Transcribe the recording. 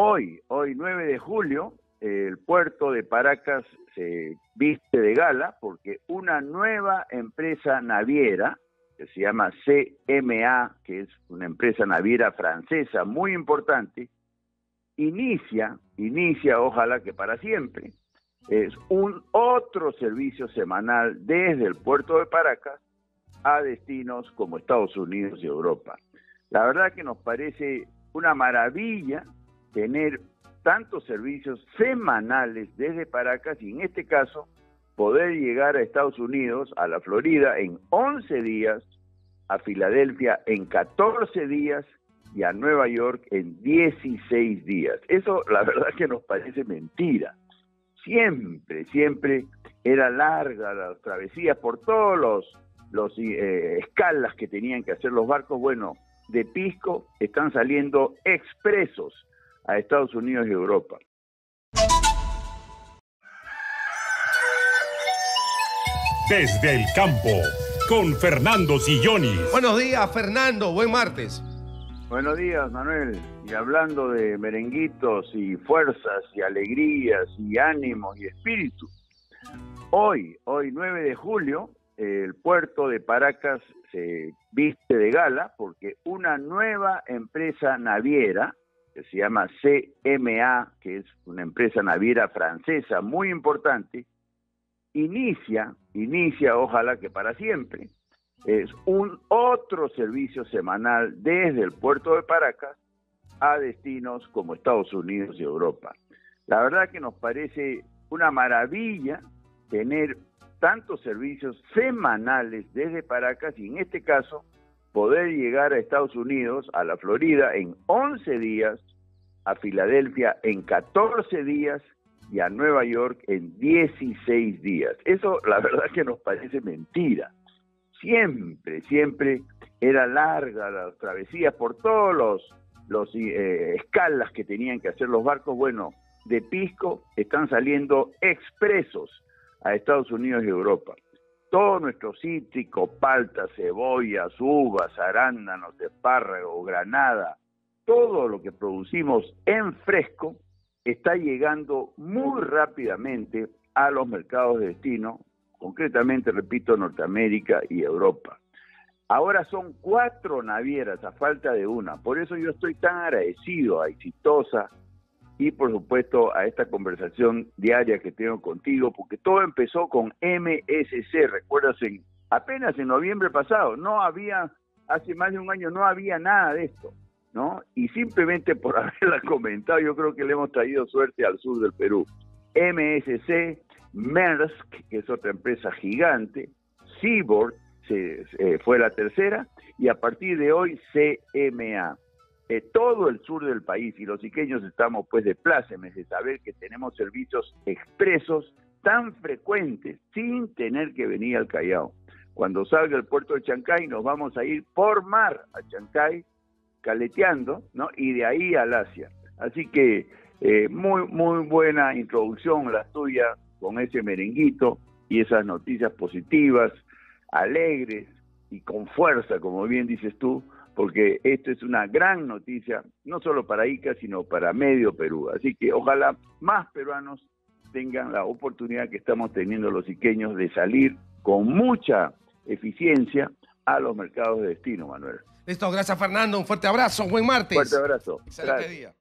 Hoy, hoy 9 de julio, el puerto de Paracas se viste de gala porque una nueva empresa naviera, que se llama CMA, que es una empresa naviera francesa muy importante, inicia, inicia, ojalá que para siempre, es un otro servicio semanal desde el puerto de Paracas a destinos como Estados Unidos y Europa. La verdad que nos parece una maravilla tener tantos servicios semanales desde Paracas y en este caso poder llegar a Estados Unidos, a la Florida, en 11 días, a Filadelfia en 14 días y a Nueva York en 16 días. Eso la verdad que nos parece mentira. Siempre, siempre era larga la travesía por todos los, los eh, escalas que tenían que hacer los barcos. Bueno, de Pisco están saliendo expresos a Estados Unidos y Europa. Desde el campo, con Fernando Silloni. Buenos días, Fernando. Buen martes. Buenos días, Manuel. Y hablando de merenguitos y fuerzas y alegrías y ánimos y espíritu. Hoy, hoy 9 de julio, el puerto de Paracas se viste de gala porque una nueva empresa naviera, se llama CMA, que es una empresa naviera francesa muy importante, inicia, inicia, ojalá que para siempre, es un otro servicio semanal desde el puerto de Paracas a destinos como Estados Unidos y Europa. La verdad que nos parece una maravilla tener tantos servicios semanales desde Paracas y en este caso poder llegar a Estados Unidos, a la Florida, en 11 días, a Filadelfia en 14 días y a Nueva York en 16 días. Eso la verdad que nos parece mentira. Siempre, siempre era larga la travesía por todos los, eh, escalas que tenían que hacer los barcos. Bueno, de Pisco están saliendo expresos a Estados Unidos y Europa. Todo nuestro cítrico, palta, cebollas, uvas, arándanos, espárrago, granada, todo lo que producimos en fresco está llegando muy rápidamente a los mercados de destino, concretamente, repito, Norteamérica y Europa. Ahora son cuatro navieras a falta de una, por eso yo estoy tan agradecido a Exitosa, y por supuesto a esta conversación diaria que tengo contigo, porque todo empezó con MSC, recuerdas, en, apenas en noviembre pasado, no había, hace más de un año no había nada de esto, ¿no? Y simplemente por haberla comentado, yo creo que le hemos traído suerte al sur del Perú. MSC, Maersk, que es otra empresa gigante, Seaboard, se, fue la tercera, y a partir de hoy CMA todo el sur del país y los iqueños estamos pues de plácemes de saber que tenemos servicios expresos tan frecuentes sin tener que venir al Callao. Cuando salga el puerto de Chancay nos vamos a ir por mar a Chancay caleteando, ¿no? Y de ahí al Asia. Así que eh, muy muy buena introducción la tuya con ese merenguito y esas noticias positivas, alegres y con fuerza, como bien dices tú, porque esto es una gran noticia, no solo para Ica, sino para medio Perú. Así que ojalá más peruanos tengan la oportunidad que estamos teniendo los iqueños de salir con mucha eficiencia a los mercados de destino, Manuel. Listo, gracias Fernando, un fuerte abrazo, buen martes. Fuerte abrazo. Excelente día.